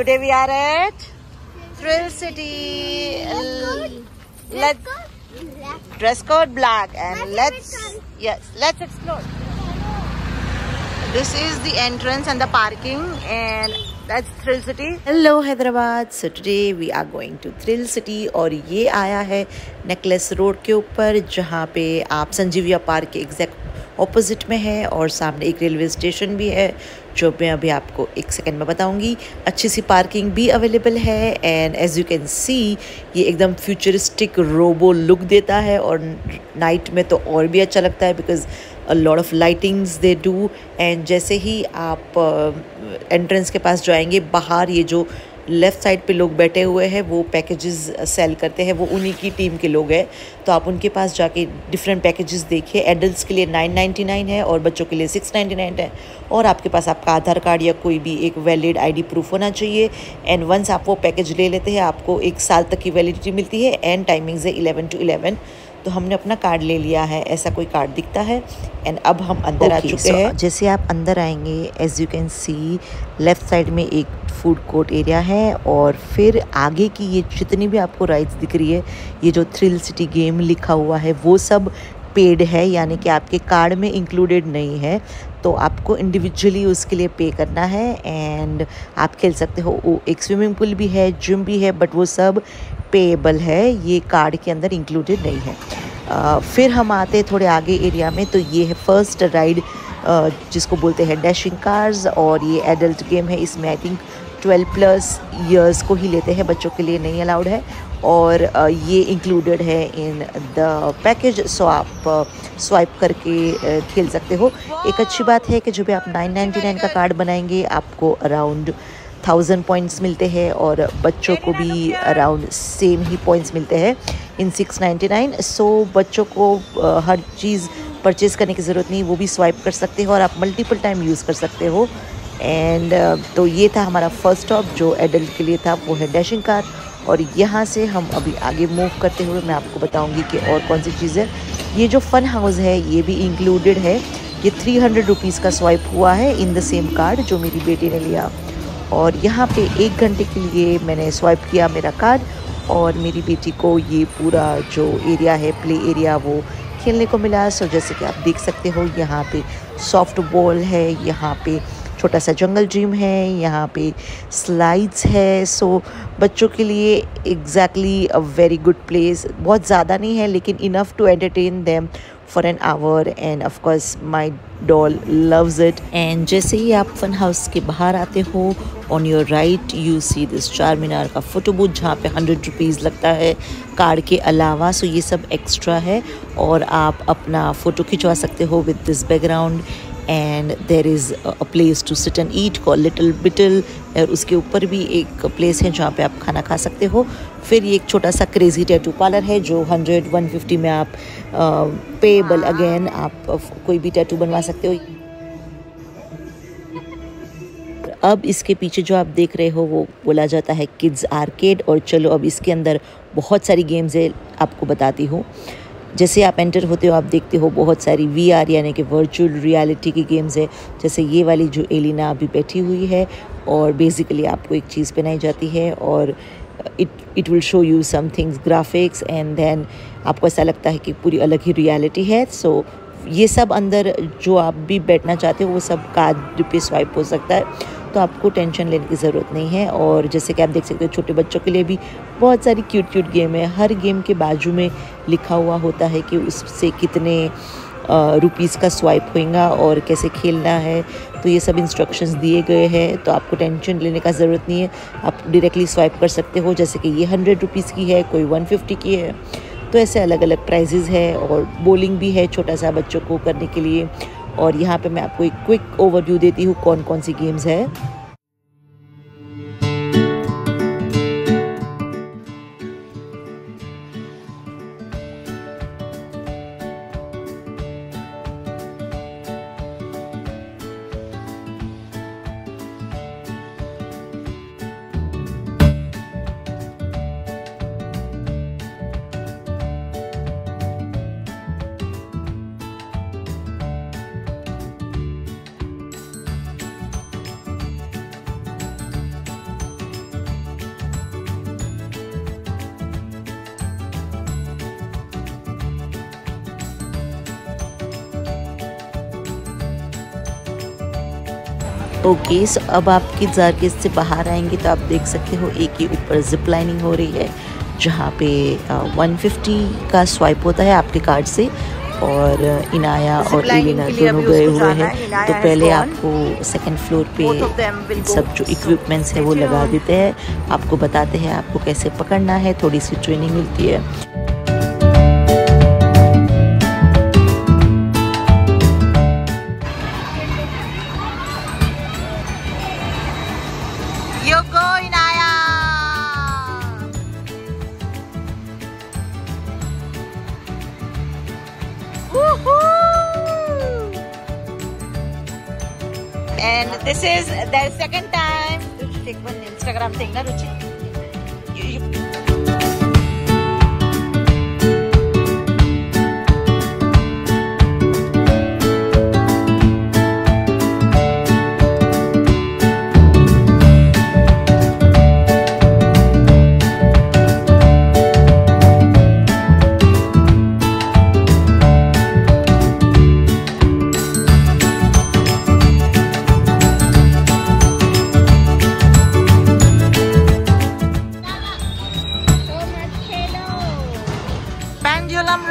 Today we are at Thrill City. Let dress code black and let's yes let's explore. This is the entrance and the parking and that's Thrill City. Hello Hyderabad. So today we are going to Thrill City और ये आया है necklace road के ऊपर जहाँ पे आप Sanjeevaiah park के एग्जैक्ट ऑपोजिट में है और सामने एक रेलवे स्टेशन भी है जो मैं अभी आपको एक सेकेंड में बताऊँगी। अच्छी सी पार्किंग भी अवेलेबल है and as you can see ये एकदम फ्यूचरिस्टिक रोबो लुक देता है और नाइट में तो और भी अच्छा लगता है because a lot of lightings they do and जैसे ही आप एंट्रेंस uh, के पास जाएँगे बाहर ये जो लेफ़्ट साइड पे लोग बैठे हुए हैं, वो पैकेजेस सेल करते हैं, वो उन्हीं की टीम के लोग हैं। तो आप उनके पास जाके डिफरेंट पैकेजेस देखिए। एडल्ट्स के लिए 999 है और बच्चों के लिए 699 है। और आपके पास आपका आधार कार्ड या कोई भी एक वैलिड आईडी प्रूफ होना चाहिए। एंड वंस आप वो पैकेज ले लेते हैं, आपको एक साल तक की वैलिडिटी मिलती है। एंड टाइमिंग्स है इलेवन टू इलेवन तो हमने अपना कार्ड ले लिया है ऐसा कोई कार्ड दिखता है? एंड अब हम अंदर okay, आ चुके so हैं। जैसे आप अंदर आएँगे as you can see left side में एक फ़ूड कोर्ट एरिया है और फिर आगे की ये जितनी भी आपको राइड्स दिख रही है ये जो थ्रिल सिटी गेम लिखा हुआ है वो सब पेड है यानी कि आपके कार्ड में इंक्लूडेड नहीं है। तो आपको इंडिविजुअली उसके लिए पे करना है एंड आप खेल सकते हो। एक स्विमिंग पूल भी है जिम भी है बट वो सब पेएबल है ये कार्ड के अंदर इंक्लूडेड नहीं है। uh, फिर हम आते थोड़े आगे एरिया में तो ये है फ़र्स्ट राइड जिसको बोलते हैं डैशिंग कार्स और ये एडल्ट गेम है। इसमें आई थिंक 12 प्लस ईयर्स को ही लेते हैं बच्चों के लिए नहीं अलाउड है। और ये इंक्लूडेड है इन द पैकेज सो आप स्वाइप करके खेल सकते हो। एक अच्छी बात है कि जो भी आप 999 का कार्ड बनाएँगे आपको अराउंड थाउज़ेंड पॉइंट्स मिलते हैं और बच्चों को भी अराउंड सेम ही पॉइंट्स मिलते हैं इन 699 सो बच्चों को हर चीज़ परचेज़ करने की ज़रूरत नहीं, वो भी स्वाइप कर सकते हो और आप मल्टीपल टाइम यूज़ कर सकते हो. एंड तो ये था हमारा फ़र्स्ट स्टॉप जो एडल्ट के लिए था, वो है डैशिंग कार और यहाँ से हम अभी आगे मूव करते हुए मैं आपको बताऊँगी कि और कौन सी चीज़ें ये जो फ़न हाउस है, ये भी इंक्लूडेड है. ये थ्री हंड्रेड रुपीज़ का स्वाइप हुआ है इन द सेम कार्ड जो मेरी बेटी ने लिया. और यहाँ पे एक घंटे के लिए मैंने स्वाइप किया मेरा कार्ड और मेरी बेटी को ये पूरा जो एरिया है प्ले एरिया वो खेलने को मिला। सो जैसे कि आप देख सकते हो, यहाँ पे सॉफ्ट बॉल है, यहाँ पे छोटा सा जंगल जिम है, यहाँ पे स्लाइड्स है। सो बच्चों के लिए exactly a very good place बहुत ज़्यादा नहीं है, लेकिन enough to entertain them for an hour and of course my doll loves it and जैसे ही आप फन हाउस के बाहर आते हो on your right you see this Charminar का फ़ोटो बूथ जहाँ पे हंड्रेड रुपीज़ लगता है कार्ड के अलावा। सो ये सब एक्स्ट्रा है और आप अपना फ़ोटो खिंचवा सकते हो with this background and there is a place to sit and eat call little bittle और उसके ऊपर भी एक प्लेस है जहाँ पे आप खाना खा सकते हो। फिर ये एक छोटा सा क्रेज़ी टैटू पार्लर है जो हंड्रेड वन फिफ्टी में आप पेबल अगेन आप कोई भी टैटू बनवा सकते हो। अब इसके पीछे जो आप देख रहे हो वो बोला जाता है किड्स आर्केड और चलो अब इसके अंदर बहुत सारी गेम्स है आपको बताती हूँ। जैसे आप एंटर होते हो आप देखते हो बहुत सारी वी आर यानी कि वर्चुअल रियलिटी की गेम्स है जैसे ये वाली जो एलिना अभी बैठी हुई है और बेसिकली आपको एक चीज़ पहनाई जाती है और it it will show you some things graphics and then आपको ऐसा लगता है कि पूरी अलग ही रियलिटी है। सो so, ये सब अंदर जो आप भी बैठना चाहते हो वो सब कार्ड पे स्वाइप हो सकता है। तो आपको टेंशन लेने की ज़रूरत नहीं है। और जैसे कि आप देख सकते हो, छोटे बच्चों के लिए भी बहुत सारी क्यूट क्यूट गेम है। हर गेम के बाजू में लिखा हुआ होता है कि उससे कितने रुपीज़ का स्वाइप होएगा और कैसे खेलना है। तो ये सब इंस्ट्रक्शंस दिए गए हैं। तो आपको टेंशन लेने का ज़रूरत नहीं है। आप डायरेक्टली स्वाइप कर सकते हो। जैसे कि ये हंड्रेड रुपीज़ की है, कोई वन फिफ्टी की है। तो ऐसे अलग अलग प्राइजेज़ है और बोलिंग भी है छोटा सा बच्चों को करने के लिए। और यहाँ पे मैं आपको एक क्विक ओवरव्यू देती हूँ कौन कौन सी गेम्स है। ओके सो अब आप किड्स के से बाहर आएँगे तो आप देख सकते हो एक ही ऊपर जिप लाइनिंग हो रही है जहाँ पे वन फिफ्टी का स्वाइप होता है आपके कार्ड से और इनाया और इलिना दोनों गए हुए हैं। तो पहले आपको सेकंड फ्लोर पे सब जो इक्विपमेंट्स है वो लगा देते हैं। आपको बताते हैं आपको कैसे पकड़ना है थोड़ी सी ट्रेनिंग मिलती है। And this is their second time. Take one Instagram thing, na Ruchi?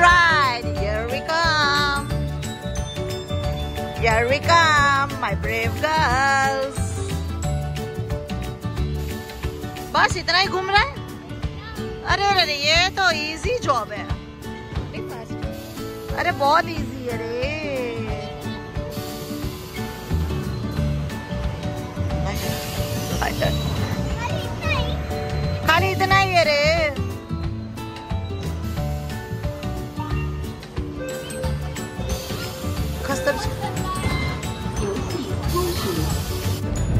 Ride. Here we come. Here we come, my brave girls. बस इतना ही घूम रहा है अरे अरे ये तो इजी जॉब है अरे बहुत इजी है रे खाली इतना ही है रे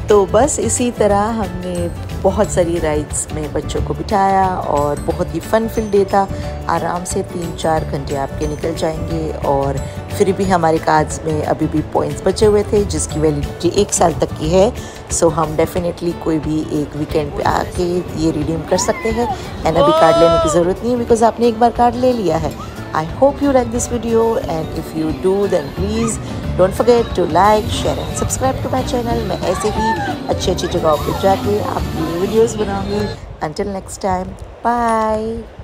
तो बस इसी तरह हमने बहुत सारी राइड्स में बच्चों को बिठाया और बहुत ही फन फिल डे था। आराम से तीन चार घंटे आपके निकल जाएँगे और फिर भी हमारे कार्ड्स में अभी भी पॉइंट्स बचे हुए थे, जिसकी वैलिडिटी एक साल तक की है। सो हम डेफिनेटली कोई भी एक वीकेंड पे आके ये रिडीम कर सकते हैं। एंड अभी कार्ड लेने की ज़रूरत नहीं है बिकॉज़ आपने एक बार कार्ड ले लिया है। I hope you like this video and if you do then please don't forget to like, share and subscribe to my channel. मैं ऐसे ही अच्छी अच्छी जगहों पे जाके आपके लिए वीडियोस बनाऊंगी. Until next time, bye.